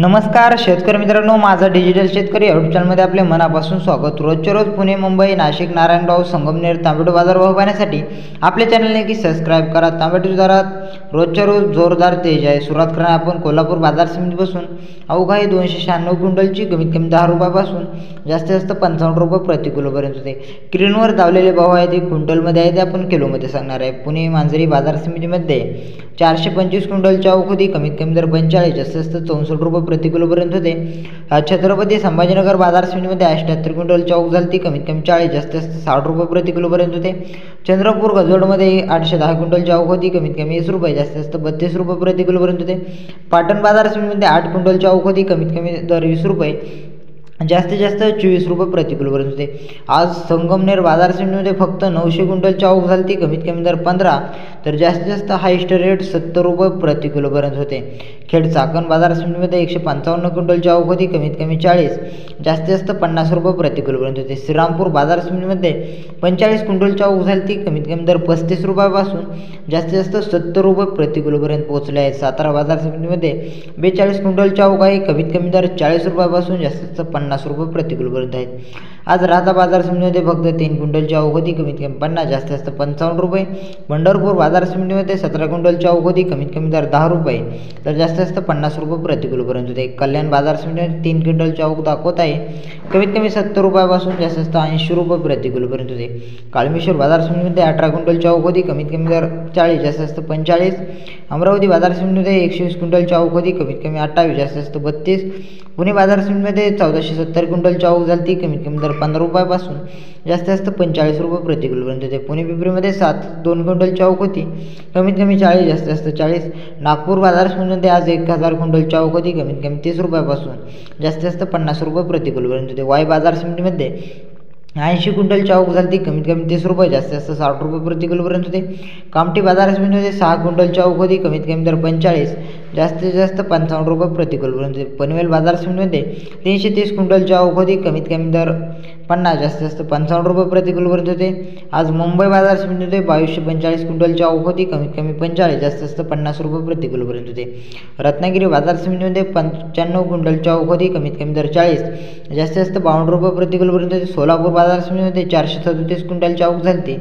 नमस्कार शेतकरी मित्रांनो माझा डिजिटल शेतकरी यूट्यूब चॅनलमध्ये आपले मनापासून स्वागत. रोजच्या रोज पुणे मुंबई नाशिक नारायणगाव संगमनेर तांबेटू बाजारभाव पाहण्यासाठी आपल्या चॅनल नक्की सबस्क्राईब करा. तांबेटू दारात रोजच्या रोज जोरदार तेज आहे. सुरुवात करणार आपण कोल्हापूर बाजार समितीपासून. अवघा दोनशे शहाण्णव क्विंटलची कमीत कमी दहा रुपयापासून जास्तीत जास्त पंचावन्न रुपये प्रति किलोपर्यंत होते. क्रीनवर दावलेले भाव आहे ते क्विंटलमध्ये आहे ते आपण किलोमध्ये सांगणार आहे. पुणे मांजरी बाजार समितीमध्ये चारशे पंचवीस क्विंटलच्या अवखोदी कमीत कमी दर पंचेचाळीस जास्तीत जास्त चौसष्ट रुपये प्रति किलोपर्यंत होते छत्रपती संभाजीनगर बाजार समितीमध्ये अठ्याहत्तर क्विंटल चौक झाली. ती कमीत कमी चाळीस जास्त जास्त साठ रुपये प्रति किलोपर्यंत होते. चंद्रपूर गजवडमध्ये आठशे दहा क्विंटल चौक होती. कमीत कमी वीस रुपये जास्त जास्त बत्तीस रुपये प्रति किलोपर्यंत होते. पाटण बाजार समितीमध्ये आठ क्विंटल चौक होती. कमीत कमी दर वीस रुपये. जास्तीत जास्त चोवीस रुपये प्रतिकिलोपर्यंत होते. आज संगमनेर बाजार समितीमध्ये फक्त नऊशे क्विंटल चाऊक झाली ती कमीत कमी दर पंधरा तर जास्तीत जास्त हायस्ट रेट सत्तर रुपये प्रति किलोपर्यंत होते. खेड चाकण बाजार समितीमध्ये एकशे पंचावन्न क्विंटल चाऊक होती कमीत कमी चाळीस जास्तीत जास्त पन्नास रुपये प्रति किलोपर्यंत होते. श्रीरामपूर बाजार समितीमध्ये पंचेचाळीस क्विंटल चाऊक झाली ती कमीत कमी दर पस्तीस रुपयापासून जास्तीत जास्त सत्तर रुपये प्रति किलोपर्यंत पोहोचले आहेत सातारा बाजार समितीमध्ये बेचाळीस क्विंटल चाऊक आहे कमीत कमी दर चाळीस रुपयापासून जास्तीत जास्त पन्नास पन्नास रुपये प्रति पर्यंत आहेत. आज राहता बाजार समितीमध्ये फक्त तीन क्विंटलची आवक कमीत कमी पन्नास जास्तीत जास्त पंचावन्न रुपये. पंढरपूर बाजार समितीमध्ये सतरा क्विंटलची आवक कमीत कमी दर दहा रुपये तर जास्तीत जास्त पन्नास रुपये प्रति ते कल्याण बाजार समितीमध्ये तीन क्विंटलची अवघ दाखवत आहे. कमीत कमी सत्तर रुपयापासून जास्तीत जास्त ऐंशी रुपये प्रति ते होते काळमेश्वर बाजार समितीमध्ये अठरा क्विंटलची आवक होती कमीत कमी दर चाळीस जास्तीत जास्त पंचेचाळीस अमरावती बाजार समितीमध्ये एकशे वीस क्विंटलची आवक होती कमीत कमी अठ्ठावीस जास्तीत जास्त बत्तीस. पुणे बाजार समितीमध्ये चौदाशे सत्तर क्विंटलची अवघ झाली ती कमीत कमी दर पंधरा रुपयापासून जास्तीत जास्त पंचेचाळीस रुपये प्रति किलोपर्यंत होते. पुणे पिंपरीमध्ये सात दोन क्विंटल चौक होती. कमीत कमी चाळीस जास्त जास्त चाळीस. नागपूर बाजार समितीमध्ये आज एक हजार क्विंटल चौक होती. कमीत कमी तीस रुपयापासून जास्तीत जास्त पन्नास रुपये प्रति किलोपर्यंत होते. वाय बाजार समितीमध्ये ऐंशी क्विंटल चावक झाली ती कमीत कमी तीस रुपये जास्तीत जास्त साठ रुपये प्रति किलोपर्यंत होते. कामठी बाजार समितीमध्ये सहा क्विंटल चाऊक होती. कमीत कमी तर पंचेचाळीस. जास्तीत जास्त पंचावन्न रुपये प्रतिकूल. म्हणजे होते पनवेल बाजार समितीमध्ये तीनशे तीस क्विंटलच्या चावक होती कमीत कमी दर पन्नास जास्तीत जास्त पंचावन्न रुपये प्रतिकूल पर्यंत होते. आज मुंबई बाजार समितीमध्ये बावीसशे पंचेचाळीस क्विंटलच्या चावक होती कमीत कमी पंचाळीस जास्तीत जास्त पन्नास रुपये प्रतिकूल पर्यंत होते. रत्नागिरी बाजार समितीमध्ये पंच्याण्णव क्विंटलच्या चावक कमीत कमी दर चाळीस जास्तीत जास्त बावन्न रुपये प्रतिकूल पर्यंत होते. सोलापूर बाजार समितीमध्ये चारशे सदोतीस क्विंटलच्या चावक झाली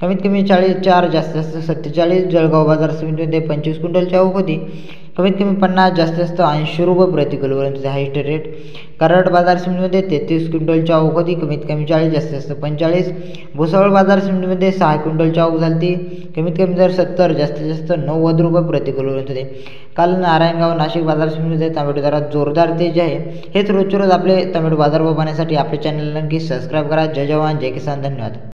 कमीत कमी चाळीस चार जास्तीत जास्त सत्तेचाळीस जळगाव बाजार समितीमध्ये पंचवीस क्विंटल चावक होती कमीत कमी पन्नास जास्तीत जास्त ऐंशी रुपये प्रति किलोपर्यंत हायस्ट रेट. कराड बाजार समितीमध्ये तेहतीस क्विंटल चावक होती कमीत कमी चाळीस जास्तीत जास्त पंचेचाळीस. भुसावळ बाजार समितीमध्ये सहा क्विंटल चावक झाली. ती कमीत कमी दर सत्तर जास्तीत जास्त नव्वद रुपये प्रति किलोपर्यंत होते काल नारायणगाव नाशिक बाजार समितीमध्ये तांबेडू दरात जोरदार तेज आहे. हेच रोजच्या रोज आपले तांबेडू बाजार पाहण्यासाठी आपल्या चॅनलला नक्की सबस्क्राईब करा. जय जवान जय किसान धन्यवाद.